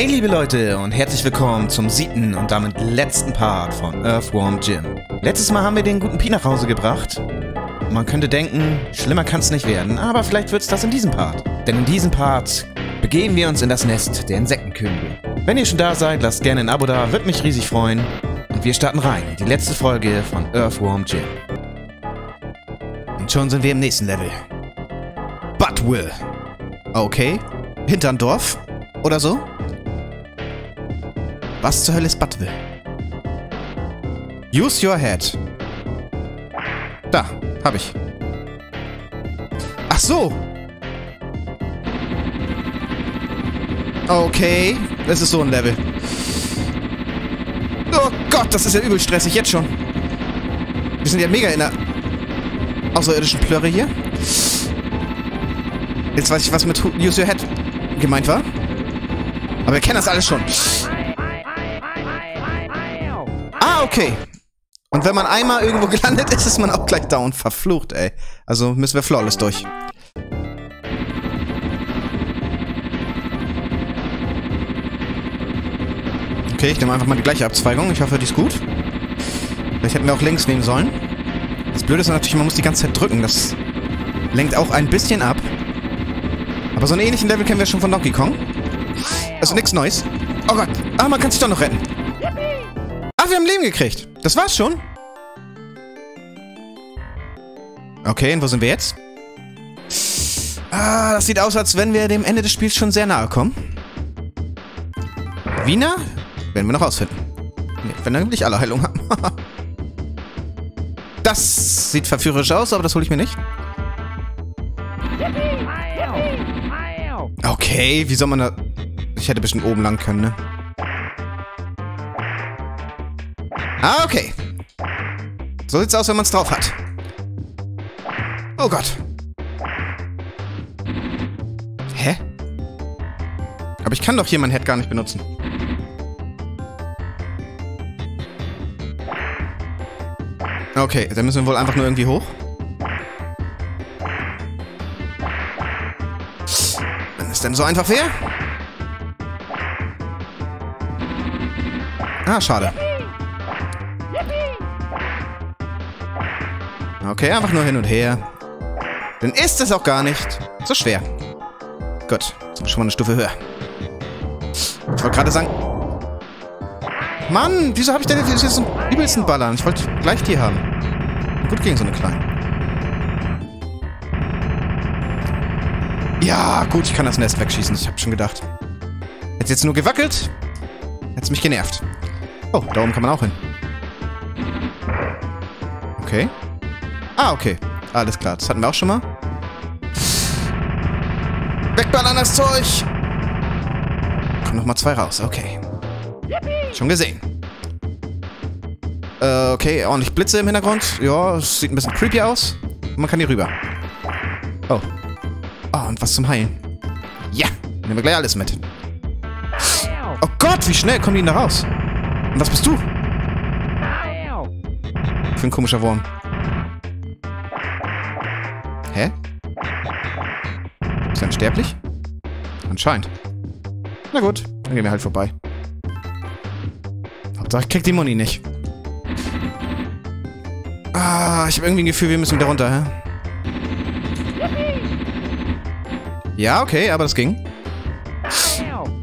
Hey liebe Leute und herzlich willkommen zum siebten und damit letzten Part von Earthworm Jim. Letztes Mal haben wir den guten Pi nach Hause gebracht. Man könnte denken, schlimmer kann es nicht werden, aber vielleicht wird es das in diesem Part. Denn in diesem Part begeben wir uns in das Nest der Insektenkönige. Wenn ihr schon da seid, lasst gerne ein Abo da, wird mich riesig freuen. Und wir starten rein in die letzte Folge von Earthworm Jim. Und schon sind wir im nächsten Level. Butwill. Okay. Hinterm Dorf? Oder so? Was zur Hölle ist Butwill? Use your head. Da, hab ich. Ach so. Okay, das ist so ein Level. Oh Gott, das ist ja übel stressig, jetzt schon. Wir sind ja mega in der außerirdischen Plörre hier. Jetzt weiß ich, was mit Use Your Head gemeint war. Aber wir kennen das alles schon. Okay. Und wenn man einmal irgendwo gelandet ist, ist man auch gleich down. Verflucht, ey. Also müssen wir flawless durch. Okay, ich nehme einfach mal die gleiche Abzweigung. Ich hoffe, die ist gut. Vielleicht hätten wir auch links nehmen sollen. Das Blöde ist natürlich, man muss die ganze Zeit drücken. Das lenkt auch ein bisschen ab. Aber so einen ähnlichen Level kennen wir schon von Donkey Kong. Also nichts Neues. Oh Gott. Ah, man kann sich doch noch retten. Wir haben Leben gekriegt. Das war's schon. Okay, und wo sind wir jetzt? Ah, das sieht aus, als wenn wir dem Ende des Spiels schon sehr nahe kommen. Wiener? Werden wir noch rausfinden. Nee, wenn dann nicht alle Heilung haben. das sieht verführerisch aus, aber das hole ich mir nicht. Okay, wie soll man da... Ich hätte bestimmt oben lang können, ne? Ah, okay. So sieht's aus, wenn man's drauf hat. Oh Gott. Hä? Aber ich kann doch hier mein Head gar nicht benutzen. Okay, dann müssen wir wohl einfach nur irgendwie hoch. Wenn es denn so einfach wäre. Ah, schade. Okay, einfach nur hin und her. Dann ist es auch gar nicht so schwer. Gut, schon mal eine Stufe höher. Ich wollte gerade sagen... Mann, wieso habe ich denn jetzt einen übelsten Ballern? Ich wollte gleich die haben. Gut gegen so eine kleine. Ja, gut, ich kann das Nest wegschießen. Ich habe schon gedacht. Hätte jetzt nur gewackelt, hätte es mich genervt. Oh, da oben kann man auch hin. Okay. Ah, okay. Alles klar, das hatten wir auch schon mal. Wegballern das Zeug! Kommen nochmal zwei raus, okay. Schon gesehen. Äh, okay, ordentlich Blitze im Hintergrund. Ja, es sieht ein bisschen creepy aus. Man kann hier rüber. Oh. Oh, und was zum Heilen. Ja, nehmen wir gleich alles mit. Oh Gott, wie schnell kommen die denn da raus? Und was bist du? Für ein komischer Wurm. Hä? Ist er unsterblich? Anscheinend. Na gut, dann gehen wir halt vorbei. Hauptsache, ich krieg die Muni nicht. Ah, ich habe irgendwie ein Gefühl, wir müssen wieder runter, hä? Ja, okay, aber das ging.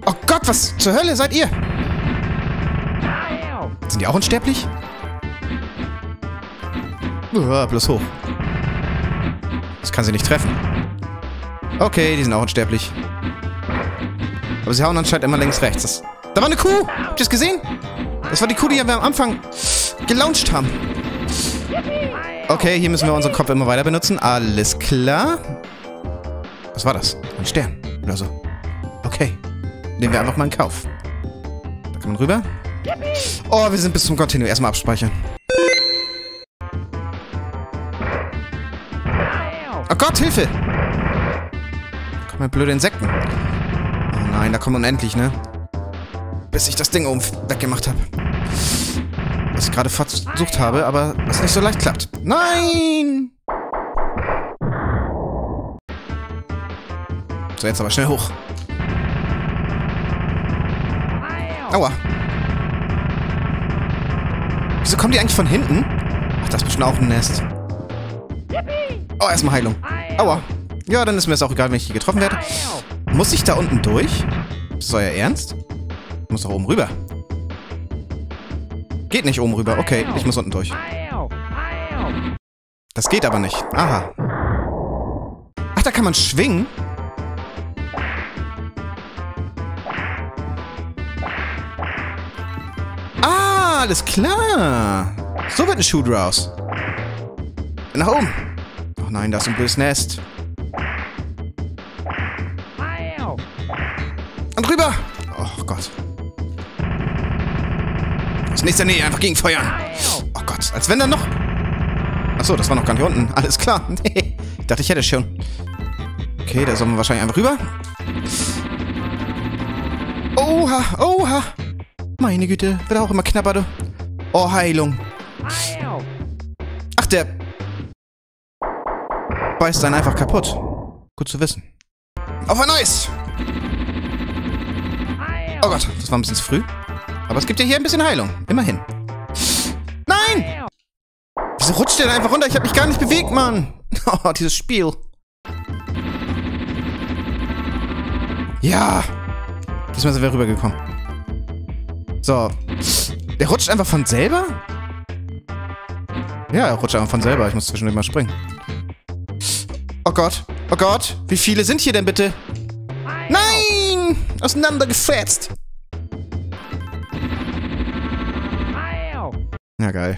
Oh Gott, was zur Hölle seid ihr? Sind die auch unsterblich? Uh, bloß hoch. Kann sie nicht treffen. Okay, die sind auch unsterblich. Aber sie hauen anscheinend immer längs rechts. Das, da war eine Kuh! Habt ihr es gesehen? Das war die Kuh, die wir am Anfang gelauncht haben. Okay, hier müssen wir unseren Kopf immer weiter benutzen. Alles klar. Was war das? Ein Stern oder so. Okay. Nehmen wir einfach mal in Kauf. Da kann man rüber. Oh, wir sind bis zum Continue. Erstmal abspeichern. Gott, Hilfe! Da kommen blöde Insekten. Oh nein, da kommen unendlich, ne? Bis ich das Ding oben weggemacht habe. Was ich gerade versucht habe, aber es nicht so leicht klappt. Nein! So, jetzt aber schnell hoch. Aua. Wieso kommen die eigentlich von hinten? Ach, das ist bestimmt auch ein Nest. Oh, erstmal Heilung. Aua. Ja, dann ist mir das auch egal, wenn ich hier getroffen werde. Muss ich da unten durch? Ist das euer Ernst? Ich muss doch oben rüber. Geht nicht oben rüber. Okay, ich muss unten durch. Das geht aber nicht. Aha. Ach, da kann man schwingen? Ah, alles klar. So wird ein Schuh draus. Nach oben. Oh nein, das ist ein blödes Nest. Und rüber. Oh Gott. Aus nächster Nähe einfach gegenfeuern. Oh Gott, als wenn da noch... Achso, das war noch gar nicht unten. Alles klar. Nee, ich dachte, ich hätte schon. Okay, da sollen wir wahrscheinlich einfach rüber. Oha, oha. Meine Güte, wird auch immer knapper, du. Oh, Heilung. Beißt dann einfach kaputt. Gut zu wissen. Auf ein Eis! Oh Gott, das war ein bisschen zu früh. Aber es gibt ja hier ein bisschen Heilung. Immerhin. Nein! Wieso rutscht der denn einfach runter? Ich habe mich gar nicht bewegt, Mann. Oh, dieses Spiel. Ja. Diesmal sind wir rübergekommen. So. Der rutscht einfach von selber? Ja, er rutscht einfach von selber. Ich muss zwischendurch mal springen. Oh Gott. Oh Gott. Wie viele sind hier denn bitte? Nein! Auseinandergefetzt. Ja, geil.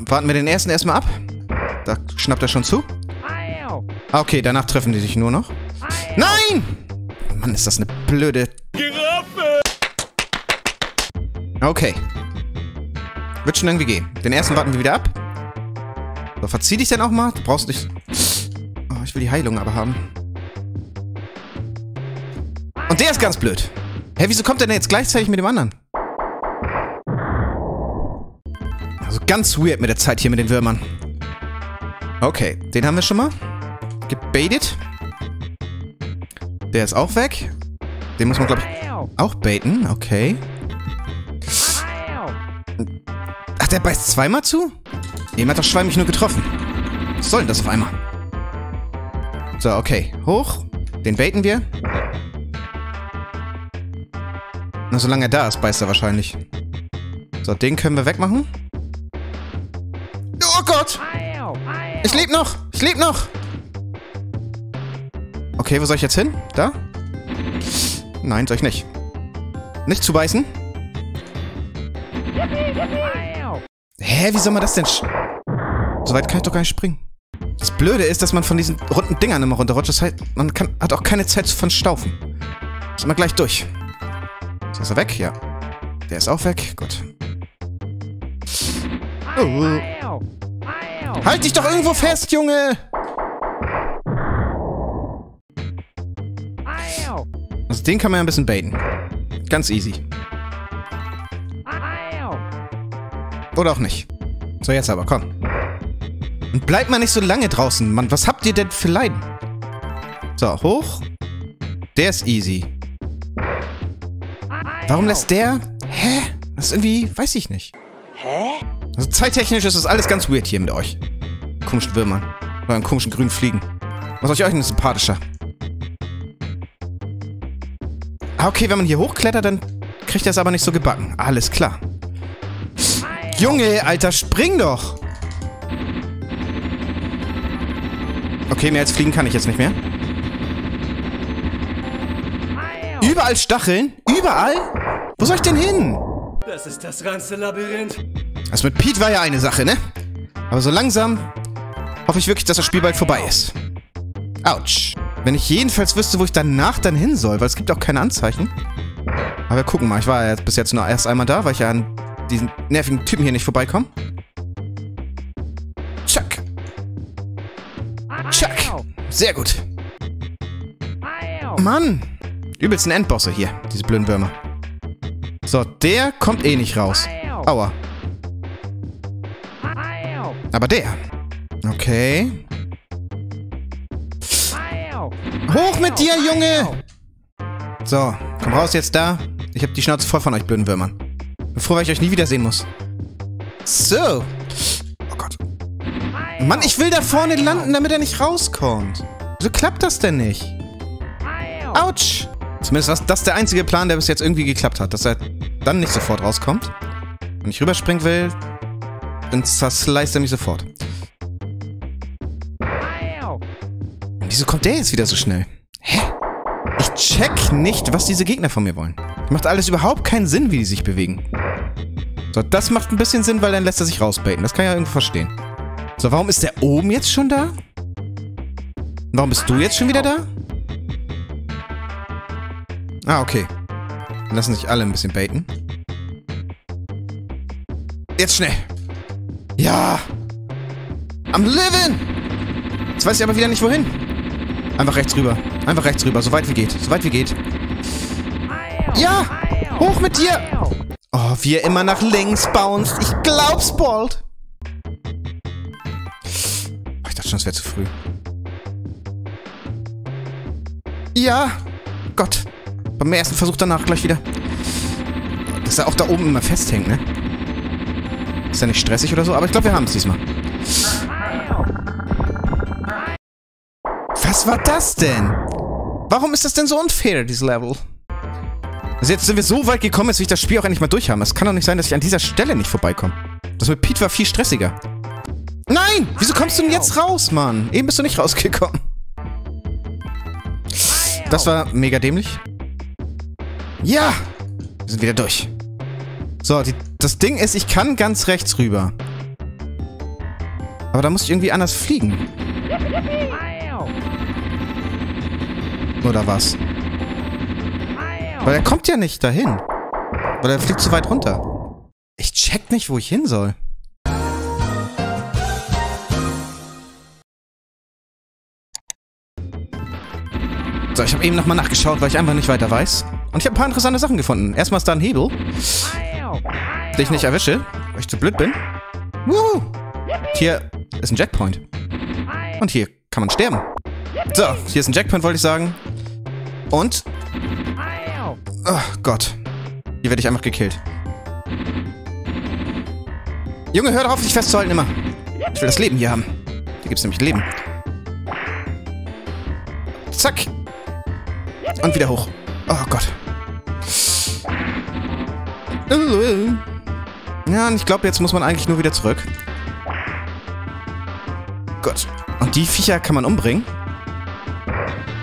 Warten wir den ersten erstmal ab. Da schnappt er schon zu. Ah, okay, danach treffen die sich nur noch. Nein! Mann, ist das eine blöde... Okay. Wird schon irgendwie gehen. Den ersten warten wir wieder ab. So, verzieh dich denn auch mal. Du brauchst nicht... Oh, ich will die Heilung aber haben. Und der ist ganz blöd. Hä, wieso kommt der denn jetzt gleichzeitig mit dem anderen? Also ganz weird mit der Zeit hier mit den Würmern. Okay, den haben wir schon mal. Gebaitet. Der ist auch weg. Den muss man, glaube ich, auch baiten. Okay. Ach, der beißt zweimal zu? Eben hat doch Schwein mich nur getroffen. Was soll denn das auf einmal? So, okay. Hoch. Den baiten wir. Na, solange er da ist, beißt er wahrscheinlich. So, den können wir wegmachen. Oh Gott! Ich lebe noch! Ich lebe noch! Okay, wo soll ich jetzt hin? Da? Nein, soll ich nicht. Nicht zubeißen? Hä, wie soll man das denn... So weit kann ich doch gar nicht springen. Das Blöde ist, dass man von diesen runden Dingern immer runterrutscht. Das heißt, man kann, hat auch keine Zeit von Staufen. Ist immer gleich durch. Ist er weg? Ja. Der ist auch weg. Gut. Oh. Halt dich doch irgendwo fest, Junge! Also den kann man ja ein bisschen baiten. Ganz easy. Oder auch nicht. So, jetzt aber, komm. Und bleibt mal nicht so lange draußen, Mann. Was habt ihr denn für Leiden? So, hoch. Der ist easy. Warum lässt der... Hä? Das ist irgendwie... Weiß ich nicht. Hä? Also zeittechnisch ist das alles ganz weird hier mit euch. Komischen Würmern. Euren komischen grünen Fliegen. Was euch euch denn sympathischer? Ah, okay, wenn man hier hochklettert, dann kriegt er es aber nicht so gebacken. Alles klar. Junge, Alter, spring doch! Okay, mehr als fliegen kann ich jetzt nicht mehr. Überall Stacheln? Überall? Wo soll ich denn hin? Das ist das ganze Labyrinth. Das mit Pete war ja eine Sache, ne? Aber so langsam hoffe ich wirklich, dass das Spiel bald vorbei ist. Autsch. Wenn ich jedenfalls wüsste, wo ich danach dann hin soll, weil es gibt auch keine Anzeichen. Aber wir gucken mal. Ich war ja bis jetzt nur erst einmal da, weil ich ja an diesen nervigen Typen hier nicht vorbeikomme. Sehr gut. Mann. Übelsten Endbosse hier, diese blöden Würmer. So, der kommt eh nicht raus. Aua. Aber der. Okay. Hoch mit dir, Junge! So, komm raus jetzt da. Ich hab die Schnauze voll von euch blöden Würmern. Bevor ich euch nie wiedersehen muss. So. Mann, ich will da vorne landen, damit er nicht rauskommt. Wieso klappt das denn nicht? Autsch. Zumindest war das der einzige Plan, der bis jetzt irgendwie geklappt hat. Dass er dann nicht sofort rauskommt. Wenn ich rüberspringen will, dann zerslice er mich sofort. Wieso kommt der jetzt wieder so schnell? Hä? Ich check nicht, was diese Gegner von mir wollen. Macht alles überhaupt keinen Sinn, wie die sich bewegen. So, das macht ein bisschen Sinn, weil dann lässt er sich rausbaiten. Das kann ich ja irgendwo verstehen. So, warum ist der oben jetzt schon da? Warum bist du jetzt schon wieder da? Ah, okay. Lassen sich alle ein bisschen baiten. Jetzt schnell. Ja. I'm living. Jetzt weiß ich aber wieder nicht, wohin. Einfach rechts rüber. Einfach rechts rüber. So weit wie geht. So weit wie geht. Ja. Hoch mit dir. Oh, wie er immer nach links bounced. Ich glaub's bald. Schon, es wäre zu früh. Ja. Gott. Beim ersten Versuch danach gleich wieder. Dass er auch da oben immer festhängt, ne? Ist ja nicht stressig oder so, aber ich glaube, wir haben es diesmal. Was war das denn? Warum ist das denn so unfair, dieses Level? Also jetzt sind wir so weit gekommen, will ich das Spiel auch endlich mal durchhaben. Es kann doch nicht sein, dass ich an dieser Stelle nicht vorbeikomme. Das mit Pete war viel stressiger. Nein! Wieso kommst du denn jetzt raus, Mann? Eben bist du nicht rausgekommen. Das war mega dämlich. Ja! Wir sind wieder durch. So, die, das Ding ist, ich kann ganz rechts rüber. Aber da muss ich irgendwie anders fliegen. Oder was? Weil er kommt ja nicht dahin. Weil er fliegt zu weit runter. Ich check nicht, wo ich hin soll. So, ich habe eben nochmal nachgeschaut, weil ich einfach nicht weiter weiß. Und ich habe ein paar interessante Sachen gefunden. Erstmal ist da ein Hebel, den ich nicht erwische, weil ich zu blöd bin. Wuhu! Hier ist ein Jackpoint. Und hier kann man sterben. So, hier ist ein Jackpoint, wollte ich sagen. Und... Oh Gott. Hier werde ich einfach gekillt. Junge, hör auf, dich festzuhalten immer. Ich will das Leben hier haben. Hier gibt es nämlich Leben. Zack. Und wieder hoch. Oh Gott. Ja, und ich glaube, jetzt muss man eigentlich nur wieder zurück. Gott. Und die Viecher kann man umbringen?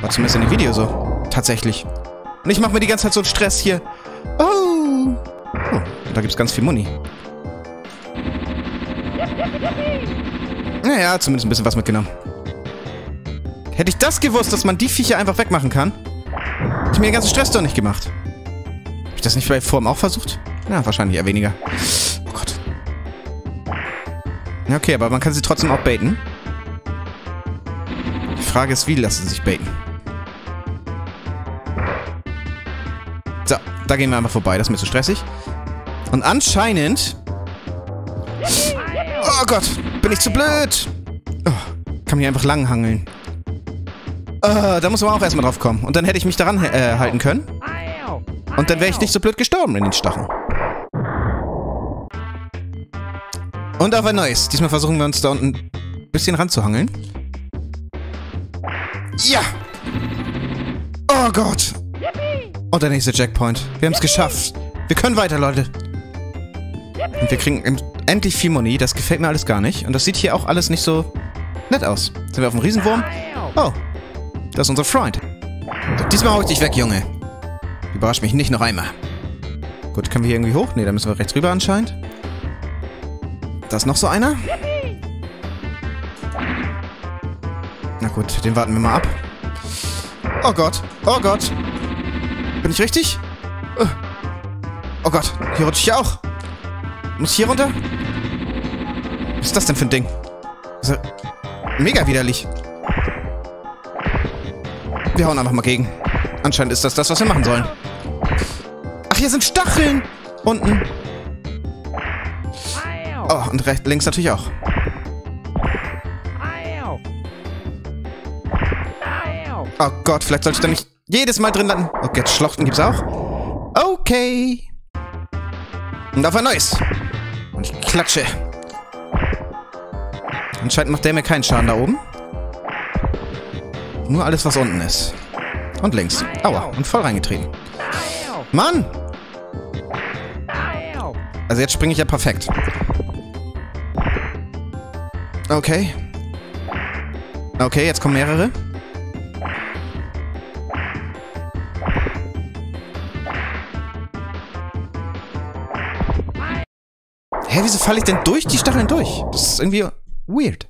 War zumindest in dem Video so. Tatsächlich. Und ich mache mir die ganze Zeit so einen Stress hier. Oh. oh da gibt's ganz viel Muni. Naja, zumindest ein bisschen was mitgenommen. Hätte ich das gewusst, dass man die Viecher einfach wegmachen kann, ich mir den ganzen Stress doch nicht gemacht. Hab ich das nicht bei Form auch versucht? Ja, wahrscheinlich eher weniger. Oh Gott. Ja, okay, aber man kann sie trotzdem auch baiten. Die Frage ist, wie lassen sie sich baiten? So, da gehen wir einfach vorbei. Das ist mir zu stressig. Und anscheinend... Oh Gott, bin ich zu blöd. Oh, kann mich einfach langhangeln. Uh, da muss man auch erstmal drauf kommen. Und dann hätte ich mich daran äh, halten können. Und dann wäre ich nicht so blöd gestorben in den Stacheln. Und auf ein neues. Diesmal versuchen wir uns da unten ein bisschen ranzuhangeln. Ja! Oh Gott! Und der nächste Jackpoint. Wir haben es geschafft. Wir können weiter, Leute. Und wir kriegen endlich viel Money. Das gefällt mir alles gar nicht. Und das sieht hier auch alles nicht so nett aus. Sind wir auf dem Riesenwurm? Oh, das ist unser Freund. Diesmal hau ich dich weg, Junge. Überrasch mich nicht noch einmal. Gut, können wir hier irgendwie hoch? Ne, da müssen wir rechts rüber anscheinend. Da ist noch so einer. Na gut, den warten wir mal ab. Oh Gott, oh Gott. Bin ich richtig? Oh Gott, hier rutsche ich auch. Muss ich hier runter? Was ist das denn für ein Ding? Ja mega widerlich. Wir hauen einfach mal gegen. Anscheinend ist das das, was wir machen sollen. Ach, hier sind Stacheln. Unten. Oh, und rechts, links natürlich auch. Oh Gott, vielleicht sollte ich da nicht jedes Mal drin landen. Okay, jetzt Schlochten gibt's auch. Okay. Und auf ein neues. Und ich klatsche. Anscheinend macht der mir keinen Schaden da oben. Nur alles, was unten ist. Und links. Aua, und voll reingetreten. Mann! Also jetzt springe ich ja perfekt. Okay. Okay, jetzt kommen mehrere. Hä, wieso falle ich denn durch die Stacheln durch? Das ist irgendwie weird.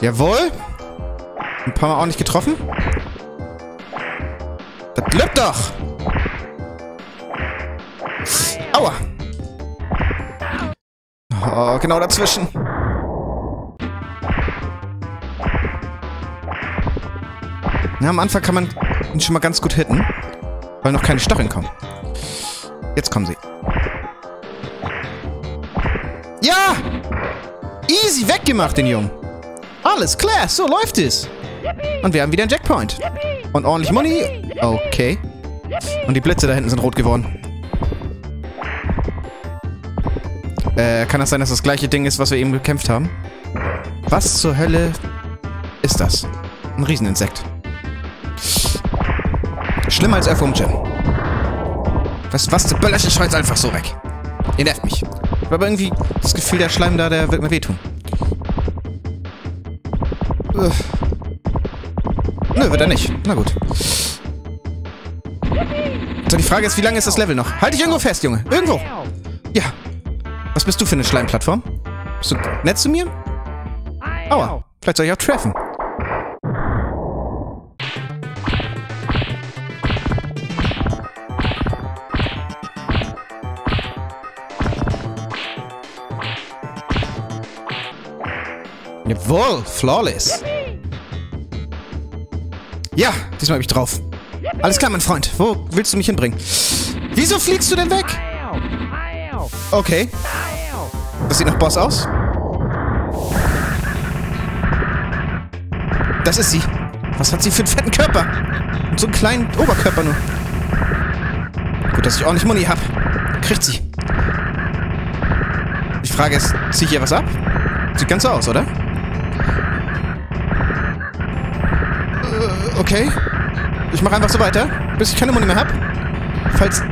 Jawohl. Ein paar Mal auch nicht getroffen. Das bleibt doch. Aua. Oh, genau dazwischen. Na, am Anfang kann man ihn schon mal ganz gut hitten, weil noch keine Stacheln kommen. Jetzt kommen sie. Ja! Easy weggemacht, den Jungen. Alles klar, so läuft es. Und wir haben wieder einen Jackpoint. Und ordentlich Money. Okay. Und die Blitze da hinten sind rot geworden. Äh, kann das sein, dass das gleiche Ding ist, was wir eben gekämpft haben? Was zur Hölle ist das? Ein Rieseninsekt. Schlimmer als Earthworm Jim. Was, was zur Böller, ich jetzt einfach so weg. Ihr nervt mich. Ich habe irgendwie das Gefühl, der Schleim da, der wird mir wehtun. Uff. Nö, wird er nicht. Na gut. So, die Frage ist, wie lange ist das Level noch? Halt dich irgendwo fest, Junge. Irgendwo. Ja. Was bist du für eine Schleimplattform? Bist du nett zu mir? Aua. Vielleicht soll ich auch treffen. Jawohl, flawless. Ja, diesmal habe ich drauf. Alles klar, mein Freund. Wo willst du mich hinbringen? Wieso fliegst du denn weg? Okay. Das sieht nach Boss aus. Das ist sie. Was hat sie für einen fetten Körper? Und so einen kleinen Oberkörper nur. Gut, dass ich ordentlich Muni hab. Kriegt sie. Die Frage ist, zieh ich hier was ab? Sieht ganz so aus, oder? Okay. Ich mache einfach so weiter, bis ich keine Muni mehr hab. Falls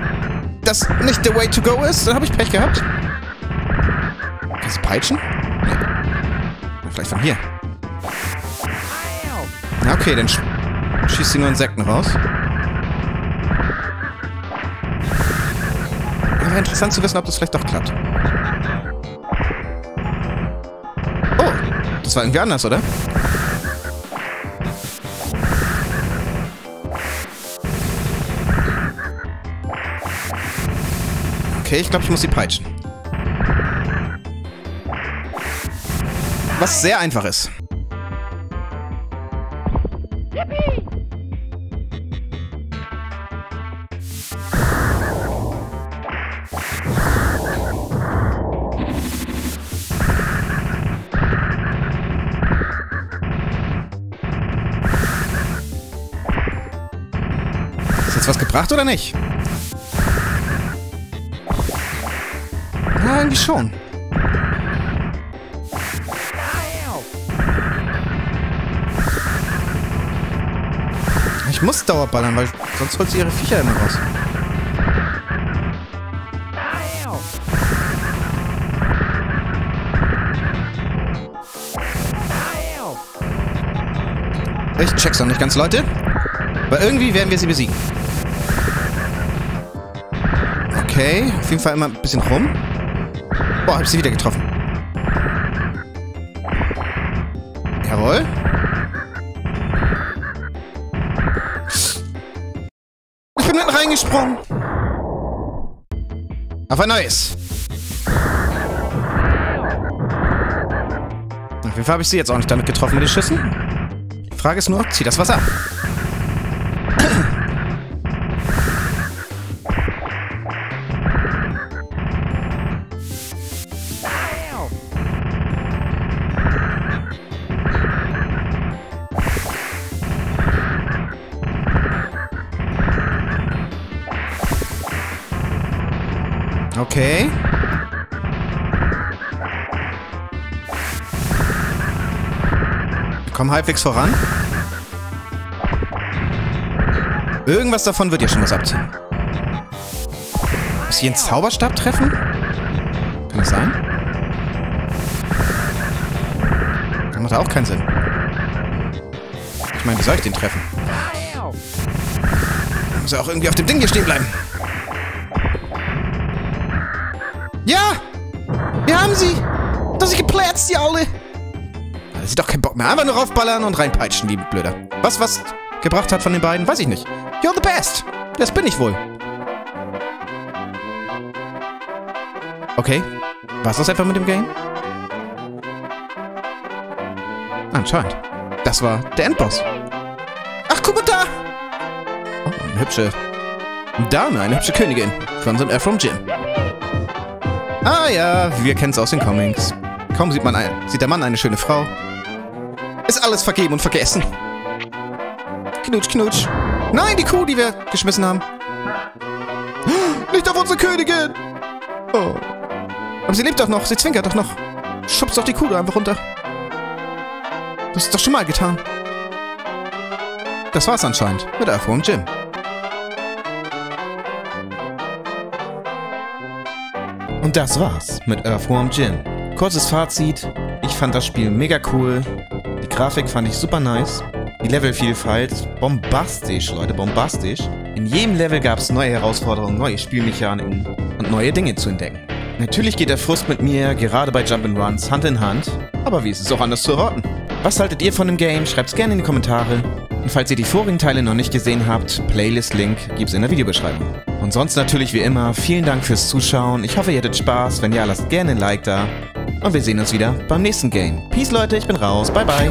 das nicht der way to go ist, dann habe ich Pech gehabt. Kannst du peitschen? Nee. Vielleicht von hier. Okay, dann sch schießt sie nur Insekten raus. Wäre interessant zu wissen, ob das vielleicht doch klappt. Oh, das war irgendwie anders, oder? Okay, ich glaube, ich muss sie peitschen. Was sehr einfach ist. Was gebracht oder nicht? Irgendwie schon. Ich muss Dauerballern, weil sonst holt sie ihre Viecher immer raus. Ich check's noch nicht ganz, Leute. Aber irgendwie werden wir sie besiegen. Okay, auf jeden Fall immer ein bisschen rum. Boah, hab ich sie wieder getroffen. Jawohl. Ich bin mitten reingesprungen. Auf ein neues. Auf jeden Fall habe ich sie jetzt auch nicht damit getroffen mit den Schüssen. Die Frage ist nur, zieht das Okay. Wir kommen halbwegs voran. Irgendwas davon wird ja schon was abziehen. Muss ich einen Zauberstab treffen? Kann das sein? Dann macht auch keinen Sinn. Ich meine, wie soll ich den treffen? Muss ja auch irgendwie auf dem Ding hier stehen bleiben. Das ist doch kein Bock mehr. Einfach nur raufballern und reinpeitschen, wie Blöder. Was, was gebracht hat von den beiden, weiß ich nicht. You're the best! Das bin ich wohl. Okay. War's das etwa mit dem Game? Anscheinend. Das war der Endboss. Ach, guck mal da! Oh, eine hübsche Dame, eine hübsche Königin. Von so From Jim. Ah ja, wir kennen's aus den Comics. Kaum sieht, man ein, sieht der Mann eine schöne Frau. Ist alles vergeben und vergessen. Knutsch, knutsch. Nein, die Kuh, die wir geschmissen haben. Nicht auf unsere Königin! Oh. Aber sie lebt doch noch, sie zwinkert doch noch. Schubst doch die Kuh da einfach runter. Das ist doch schon mal getan. Das war's anscheinend mit Earthworm Jim. Und das war's mit Earthworm Jim. Kurzes Fazit. Ich fand das Spiel mega cool. Grafik fand ich super nice. Die Levelvielfalt bombastisch, Leute, bombastisch. In jedem Level gab es neue Herausforderungen, neue Spielmechaniken und neue Dinge zu entdecken. Natürlich geht der Frust mit mir gerade bei Jump'n'Runs Hand in Hand, aber wie ist es auch anders zu erwarten? Was haltet ihr von dem Game? Schreibt's gerne in die Kommentare. Und falls ihr die vorigen Teile noch nicht gesehen habt, Playlist-Link gibt's in der Videobeschreibung. Und sonst natürlich wie immer, vielen Dank fürs Zuschauen. Ich hoffe, ihr hattet Spaß. Wenn ja, lasst gerne ein Like da. Und wir sehen uns wieder beim nächsten Game. Peace, Leute, ich bin raus. Bye, bye.